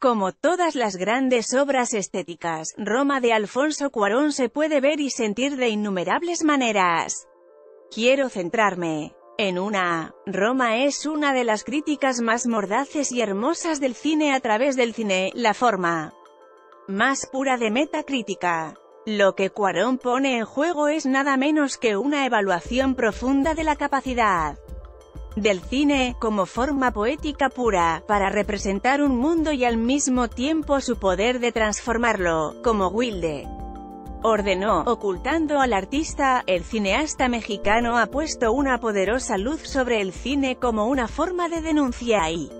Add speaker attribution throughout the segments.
Speaker 1: Como todas las grandes obras estéticas, Roma de Alfonso Cuarón se puede ver y sentir de innumerables maneras. Quiero centrarme en una. Roma es una de las críticas más mordaces y hermosas del cine a través del cine, la forma más pura de metacrítica. Lo que Cuarón pone en juego es nada menos que una evaluación profunda de la capacidad del cine, como forma poética pura, para representar un mundo y al mismo tiempo su poder de transformarlo, como Wilde ordenó, ocultando al artista, el cineasta mexicano ha puesto una poderosa luz sobre el cine como una forma de denuncia y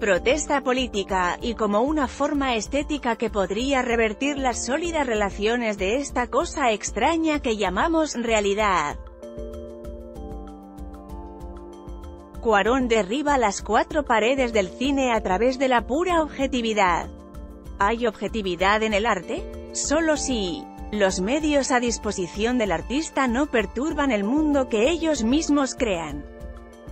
Speaker 1: protesta política, y como una forma estética que podría revertir las sólidas relaciones de esta cosa extraña que llamamos realidad. Cuarón derriba las cuatro paredes del cine a través de la pura objetividad. ¿Hay objetividad en el arte? Solo si los medios a disposición del artista no perturban el mundo que ellos mismos crean.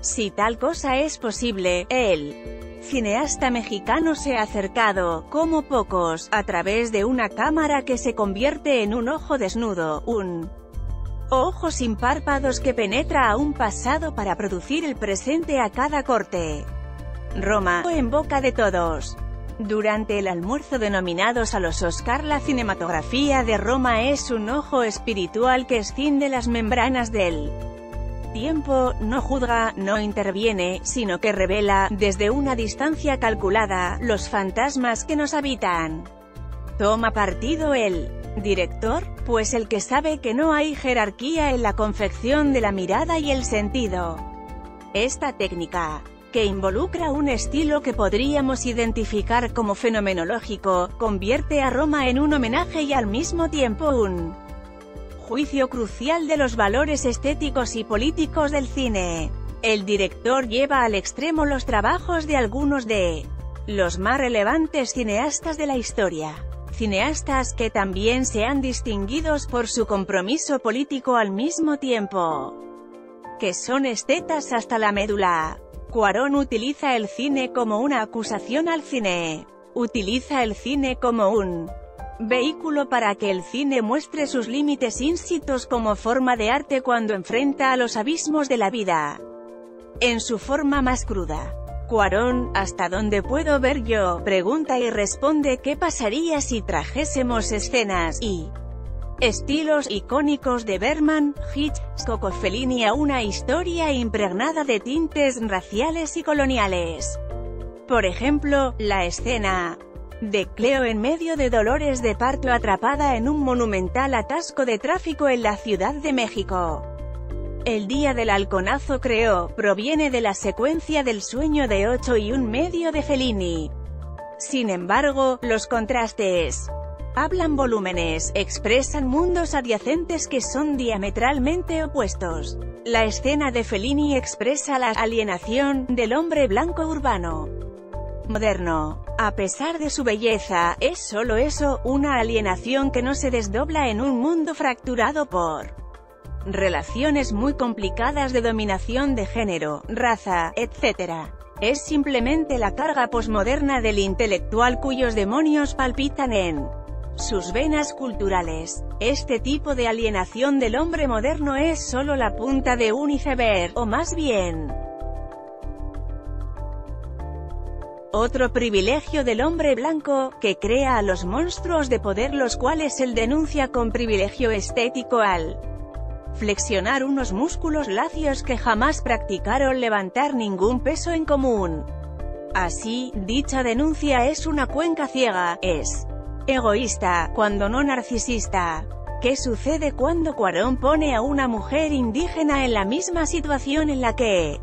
Speaker 1: Si tal cosa es posible, el cineasta mexicano se ha acercado, como pocos, a través de una cámara que se convierte en un ojo desnudo, un Ojo sin párpados que penetra a un pasado para producir el presente a cada corte. Roma, en boca de todos. Durante el almuerzo denominados a los Oscar la cinematografía de Roma es un ojo espiritual que escinde las membranas del tiempo, no juzga, no interviene, sino que revela, desde una distancia calculada, los fantasmas que nos habitan. Toma partido el director, pues el que sabe que no hay jerarquía en la confección de la mirada y el sentido. Esta técnica, que involucra un estilo que podríamos identificar como fenomenológico, convierte a Roma en un homenaje y al mismo tiempo un juicio crucial de los valores estéticos y políticos del cine. El director lleva al extremo los trabajos de algunos de los más relevantes cineastas de la historia cineastas que también se han distinguidos por su compromiso político al mismo tiempo. Que son estetas hasta la médula. Cuarón utiliza el cine como una acusación al cine. Utiliza el cine como un vehículo para que el cine muestre sus límites ínsitos como forma de arte cuando enfrenta a los abismos de la vida. En su forma más cruda. Cuarón, ¿hasta dónde puedo ver yo? Pregunta y responde qué pasaría si trajésemos escenas y estilos icónicos de Berman, Hitchcock o Fellini a una historia impregnada de tintes raciales y coloniales. Por ejemplo, la escena de Cleo en medio de dolores de parto atrapada en un monumental atasco de tráfico en la Ciudad de México. El día del halconazo creó, proviene de la secuencia del sueño de ocho y un medio de Fellini. Sin embargo, los contrastes hablan volúmenes, expresan mundos adyacentes que son diametralmente opuestos. La escena de Fellini expresa la alienación del hombre blanco urbano moderno. A pesar de su belleza, es solo eso, una alienación que no se desdobla en un mundo fracturado por relaciones muy complicadas de dominación de género, raza, etc. Es simplemente la carga posmoderna del intelectual cuyos demonios palpitan en sus venas culturales. Este tipo de alienación del hombre moderno es solo la punta de un iceberg, o más bien, otro privilegio del hombre blanco, que crea a los monstruos de poder los cuales él denuncia con privilegio estético al flexionar unos músculos lacios que jamás practicaron levantar ningún peso en común. Así, dicha denuncia es una cuenca ciega, es egoísta, cuando no narcisista. ¿Qué sucede cuando Cuarón pone a una mujer indígena en la misma situación en la que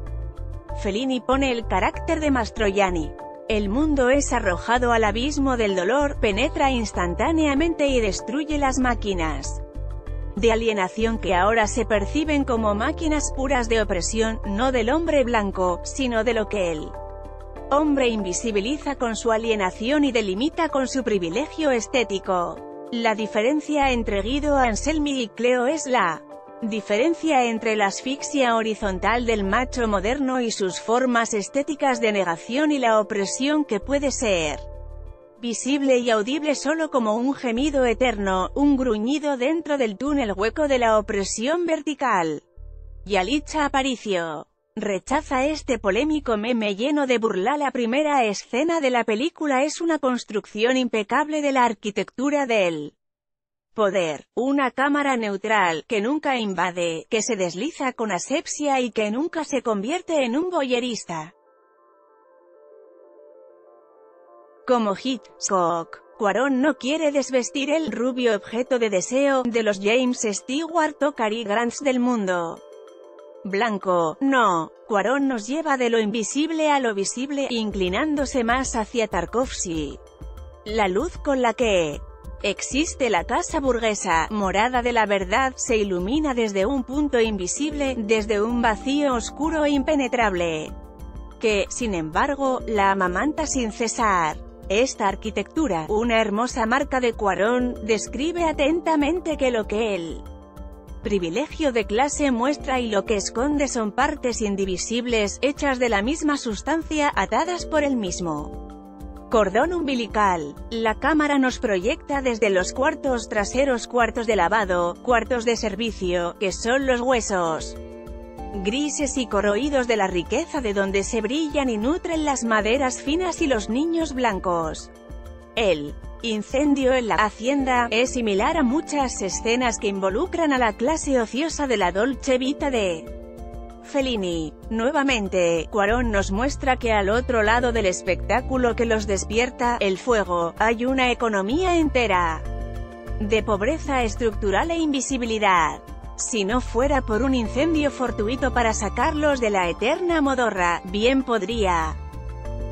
Speaker 1: Fellini pone el carácter de Mastroianni? El mundo es arrojado al abismo del dolor, penetra instantáneamente y destruye las máquinas de alienación que ahora se perciben como máquinas puras de opresión, no del hombre blanco, sino de lo que el hombre invisibiliza con su alienación y delimita con su privilegio estético. La diferencia entre Guido Anselmi y Cleo es la diferencia entre la asfixia horizontal del macho moderno y sus formas estéticas de negación y la opresión que puede ser visible y audible solo como un gemido eterno, un gruñido dentro del túnel hueco de la opresión vertical. Yalitza Aparicio rechaza este polémico meme lleno de burla. La primera escena de la película es una construcción impecable de la arquitectura del poder, una cámara neutral, que nunca invade, que se desliza con asepsia y que nunca se convierte en un boyerista. Como Hitchcock, Cuarón no quiere desvestir el rubio objeto de deseo de los James Stewart o Cary Grants del mundo. Blanco, no, Cuarón nos lleva de lo invisible a lo visible, inclinándose más hacia Tarkovsky. La luz con la que existe la casa burguesa, morada de la verdad, se ilumina desde un punto invisible, desde un vacío oscuro e impenetrable. Que, sin embargo, la amamanta sin cesar. Esta arquitectura, una hermosa marca de Cuarón, describe atentamente que lo que él privilegio de clase muestra y lo que esconde son partes indivisibles, hechas de la misma sustancia, atadas por el mismo cordón umbilical. La cámara nos proyecta desde los cuartos traseros cuartos de lavado, cuartos de servicio, que son los huesos grises y corroídos de la riqueza de donde se brillan y nutren las maderas finas y los niños blancos. El incendio en la hacienda es similar a muchas escenas que involucran a la clase ociosa de la Dolce Vita de Fellini. Nuevamente, Cuarón nos muestra que al otro lado del espectáculo que los despierta, el fuego, hay una economía entera de pobreza estructural e invisibilidad. Si no fuera por un incendio fortuito para sacarlos de la eterna modorra, bien podría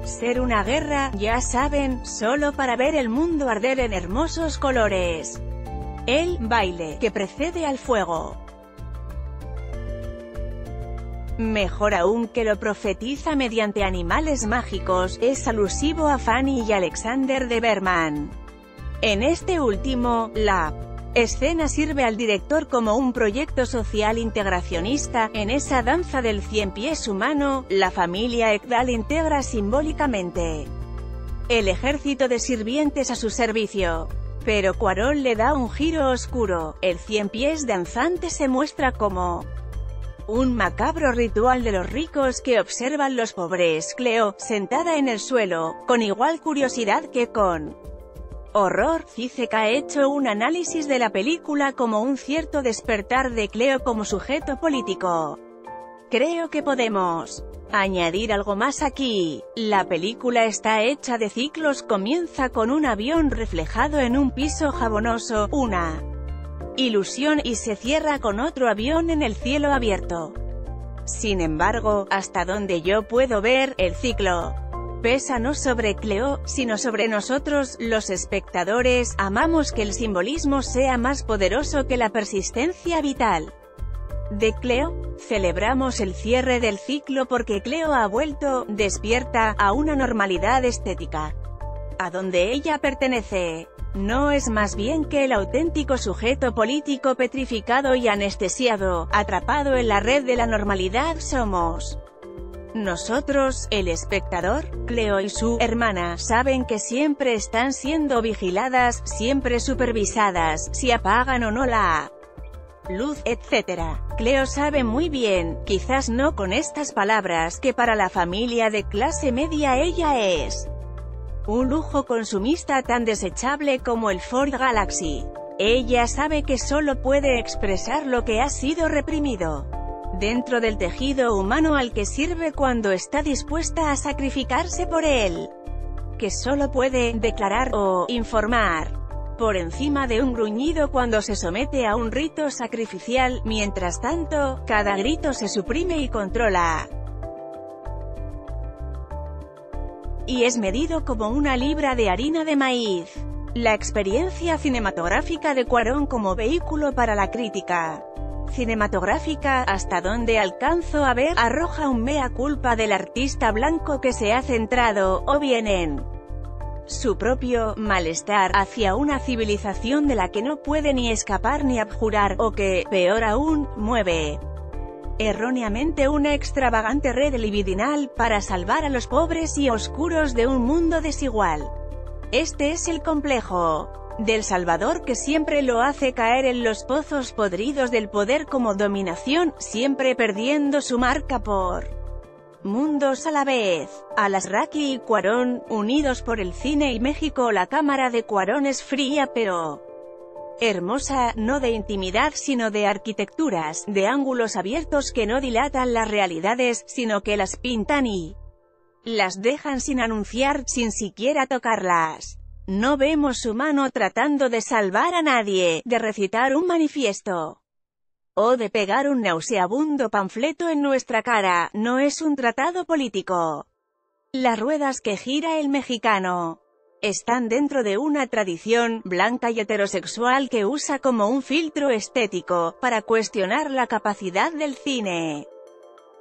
Speaker 1: ser una guerra, ya saben, solo para ver el mundo arder en hermosos colores. El baile que precede al fuego. Mejor aún que lo profetiza mediante animales mágicos, es alusivo a Fanny y Alexander de Berman. En este último, la escena sirve al director como un proyecto social integracionista, en esa danza del cien pies humano, la familia Ekdal integra simbólicamente el ejército de sirvientes a su servicio. Pero Cuarón le da un giro oscuro, el cien pies danzante se muestra como un macabro ritual de los ricos que observan los pobres. Cleo, sentada en el suelo, con igual curiosidad que con horror, Cicek ha hecho un análisis de la película como un cierto despertar de Cleo como sujeto político. Creo que podemos añadir algo más aquí. La película está hecha de ciclos comienza con un avión reflejado en un piso jabonoso, una ilusión y se cierra con otro avión en el cielo abierto. Sin embargo, hasta donde yo puedo ver, el ciclo pesa no sobre Cleo, sino sobre nosotros, los espectadores, amamos que el simbolismo sea más poderoso que la persistencia vital. De Cleo, celebramos el cierre del ciclo porque Cleo ha vuelto, despierta, a una normalidad estética. A donde ella pertenece. No es más bien que el auténtico sujeto político petrificado y anestesiado, atrapado en la red de la normalidad somos. Nosotros, el espectador, Cleo y su hermana, saben que siempre están siendo vigiladas, siempre supervisadas, si apagan o no la luz, etc. Cleo sabe muy bien, quizás no con estas palabras, que para la familia de clase media ella es un lujo consumista tan desechable como el Ford Galaxy. Ella sabe que solo puede expresar lo que ha sido reprimido dentro del tejido humano al que sirve cuando está dispuesta a sacrificarse por él. Que solo puede declarar o informar por encima de un gruñido cuando se somete a un rito sacrificial, mientras tanto, cada grito se suprime y controla. Y es medido como una libra de harina de maíz. La experiencia cinematográfica de Cuarón como vehículo para la crítica cinematográfica, hasta donde alcanzo a ver, arroja un mea culpa del artista blanco que se ha centrado, o bien en su propio malestar hacia una civilización de la que no puede ni escapar ni abjurar, o que, peor aún, mueve erróneamente una extravagante red libidinal para salvar a los pobres y oscuros de un mundo desigual. Este es el complejo del Salvador que siempre lo hace caer en los pozos podridos del poder como dominación, siempre perdiendo su marca por mundos a la vez. Alasraqui y Cuarón, unidos por el cine y México la cámara de Cuarón es fría pero hermosa, no de intimidad sino de arquitecturas, de ángulos abiertos que no dilatan las realidades, sino que las pintan y las dejan sin anunciar, sin siquiera tocarlas. No vemos su mano tratando de salvar a nadie, de recitar un manifiesto o de pegar un nauseabundo panfleto en nuestra cara, no es un tratado político. Las ruedas que gira el mexicano están dentro de una tradición blanca y heterosexual que usa como un filtro estético para cuestionar la capacidad del cine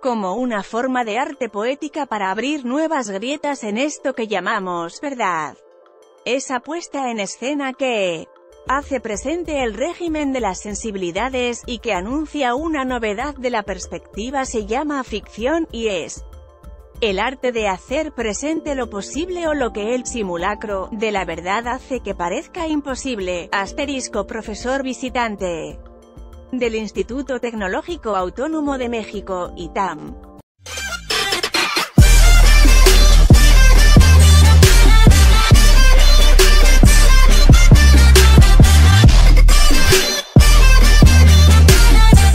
Speaker 1: como una forma de arte poética para abrir nuevas grietas en esto que llamamos verdad. Esa puesta en escena que hace presente el régimen de las sensibilidades, y que anuncia una novedad de la perspectiva se llama ficción, y es el arte de hacer presente lo posible o lo que el simulacro de la verdad hace que parezca imposible. Asterisco profesor visitante del Instituto Tecnológico Autónomo de México, ITAM.